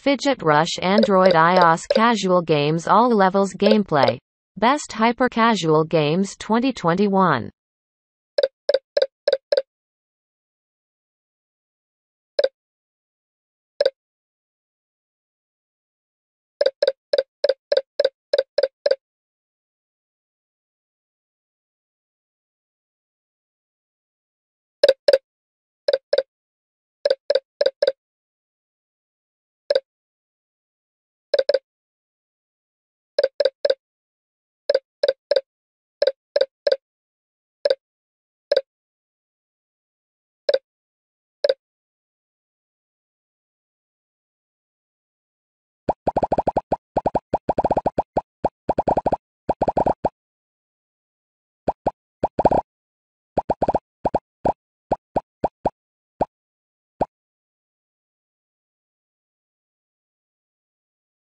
Fidget Rush Android iOS Casual Games All Levels Gameplay. Best Hyper Casual Games 2021